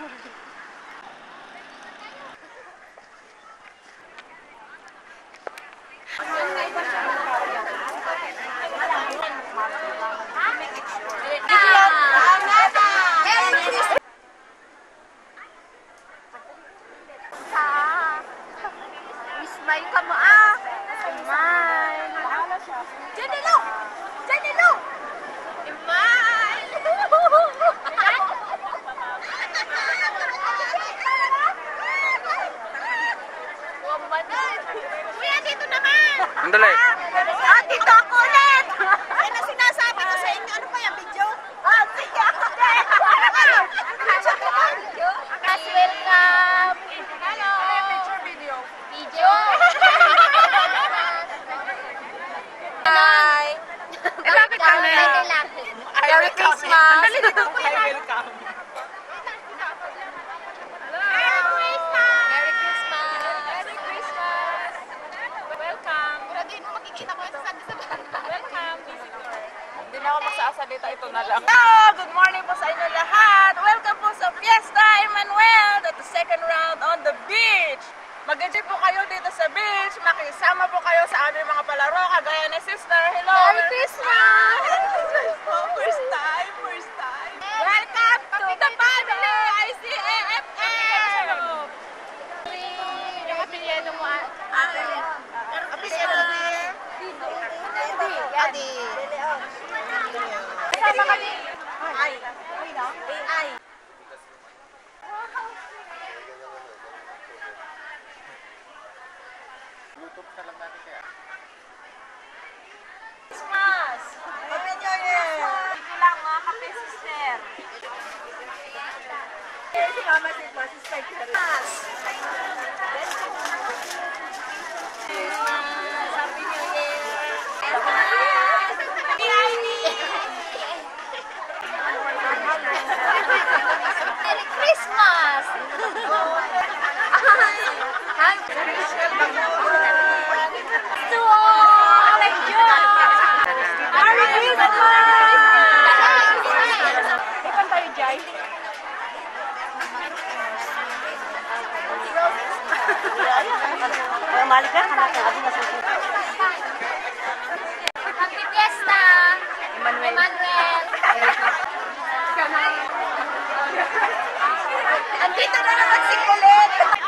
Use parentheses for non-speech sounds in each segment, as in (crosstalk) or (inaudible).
sorry. (laughs) sa sa Welcome, visitor! Hindi na ako magsasalita. Ito na lang. Good morning po sa inyo lahat. Welcome po sa Fiesta Emmanuel at the second round on the beach. Mag-enjoy po kayo dito sa beach. Makisama po kayo sa aming mga palaro. Kagaya ni Sister. Hello! Merry Christmas! Kasama kami. Ay. Ay. Christmas! Happy New Year! Ito lang mga kape sister. Eh, si Mama si po, si Spike Christmas! Happy New Year! Merry Christmas! To all of you! Merry Christmas! Ikan tayo, Jai. Malik ka, hanapin. Abi na susunod. Happy Fiesta! Emmanuel. Emmanuel! Andito na naman si Colette!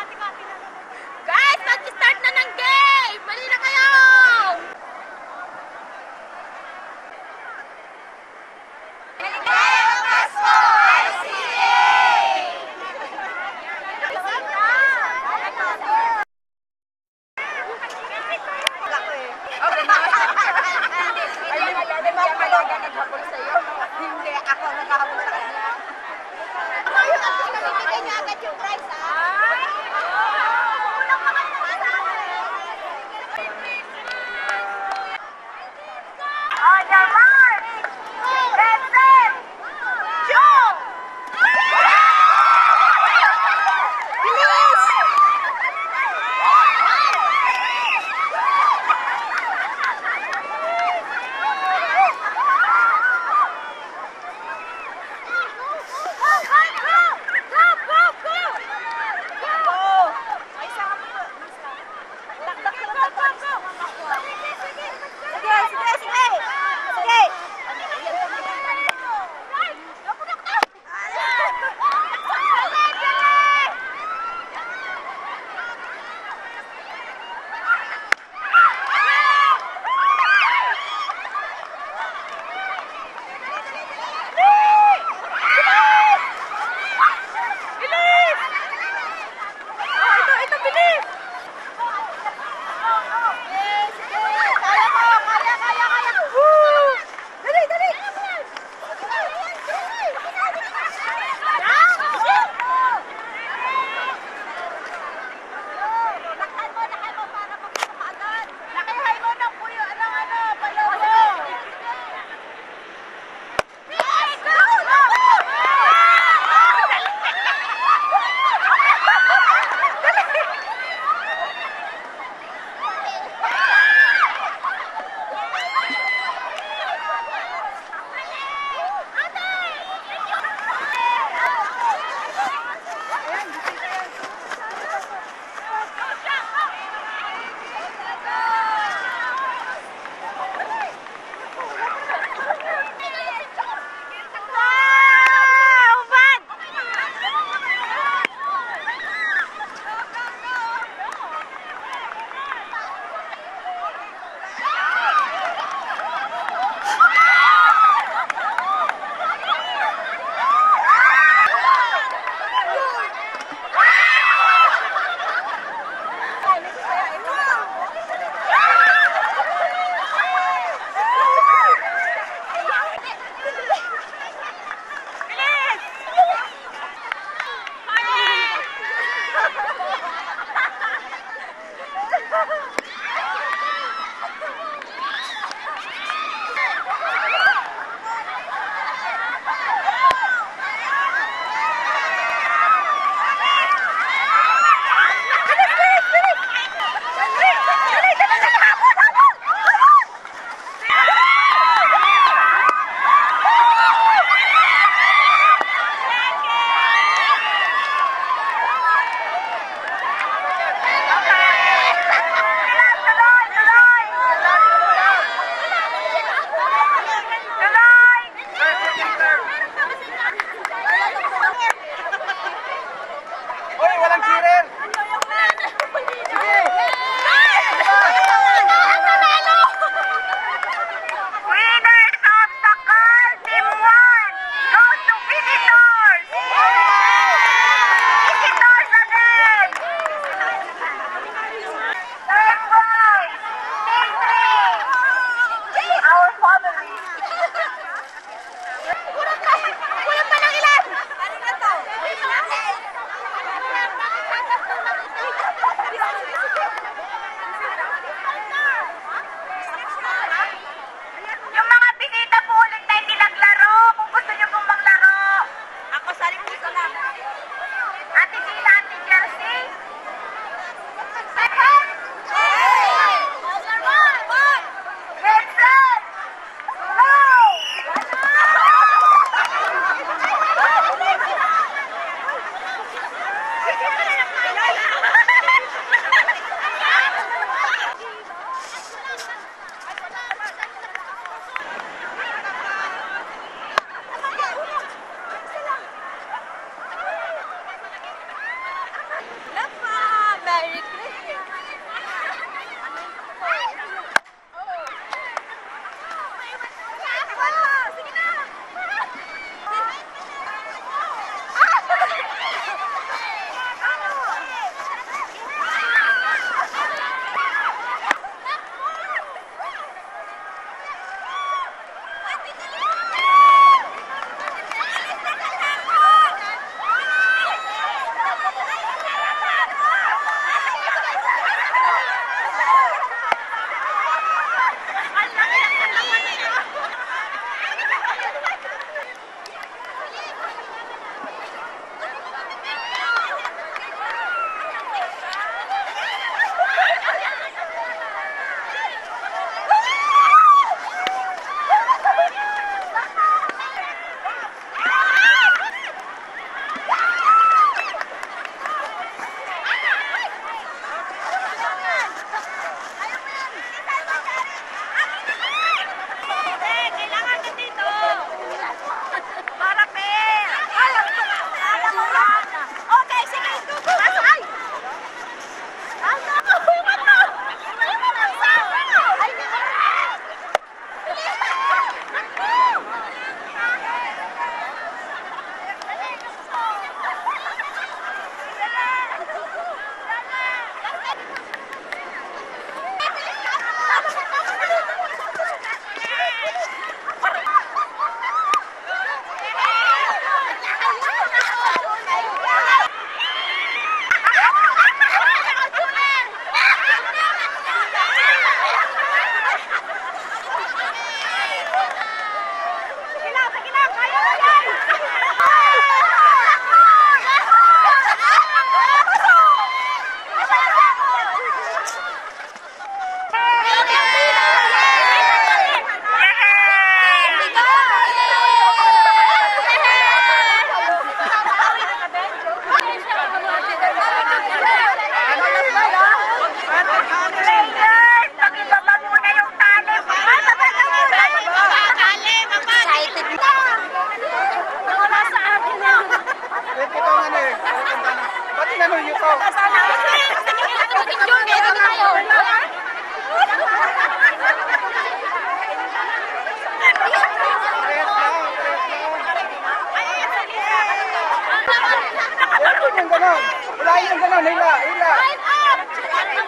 Hila yung ganun, hila, hila. Line up!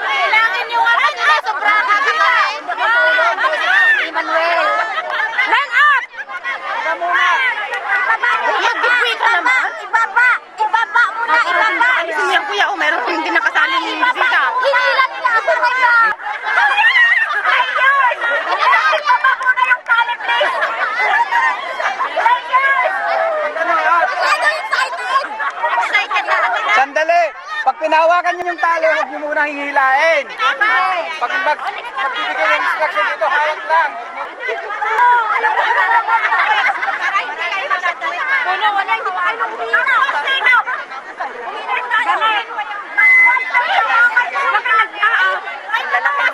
Kailangan yung ano nila, sobrang kakain. Emmanuel. Line up! Iba muna. Mag-degree ka naman. Ibaba, ibaba muna, ibaba. Ano yung kuya o meron ko hindi nakasaling music? hawakan niyo yung tali, huwag niyo muna hihilain. Pag mag, magbibigay ng instruction dito, hawak lang.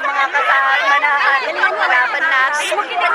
Mga kasama na ating laban natin.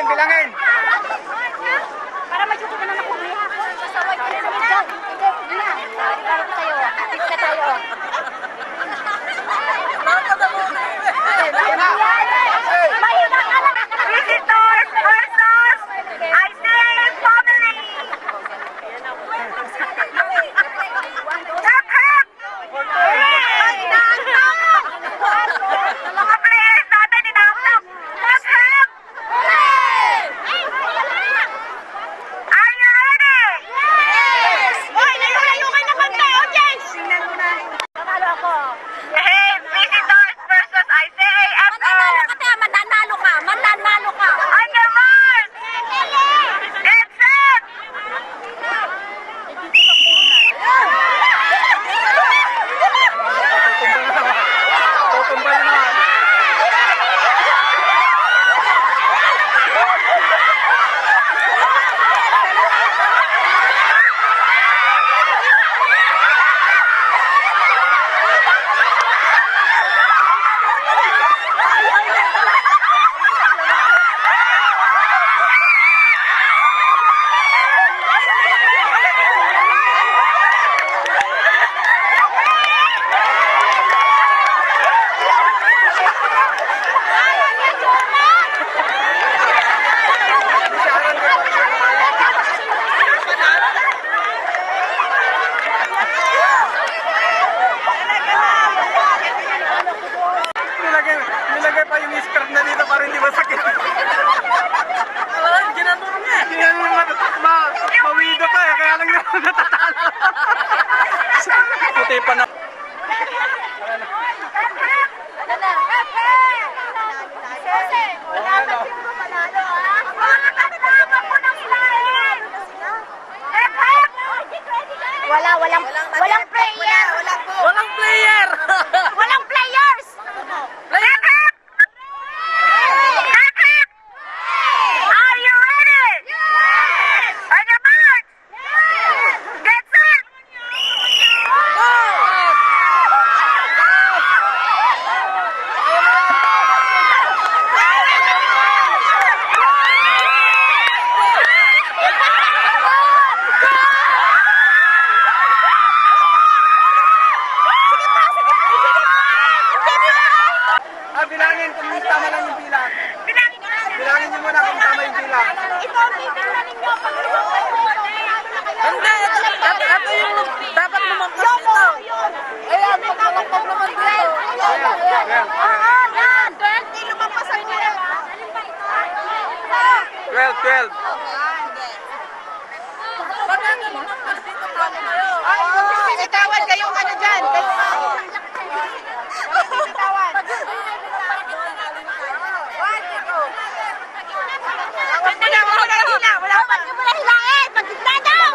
bilangin, bilangin. Ah, bilangin kung tama lang yung bilang. Bilangin. Bilangin niyo muna kung tama yung bilang. Ito, bibilang ninyo. Ano Hindi, ito, ito yung dapat lumampas dito. Ayan, paglalakpag naman dito. Ayan, ayan. Ayan, 12, ah, ah, lumampas ang 12. 12, 12. Bitawan kayong ano dyan. Bitawan.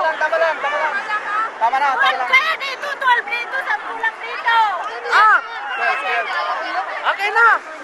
lang, tama lang, tama ah. na, tama lang. Kaya dito, 12 dito, 10 lang dito. Ah! Okay na!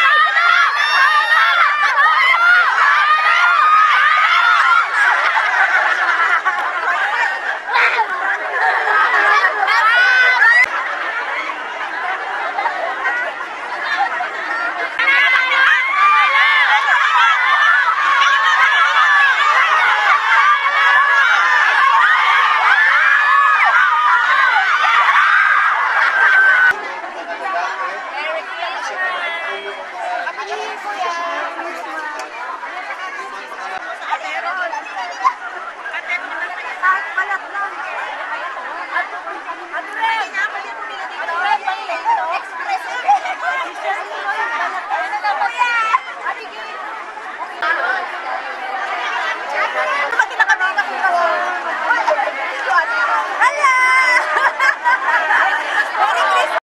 Yeah!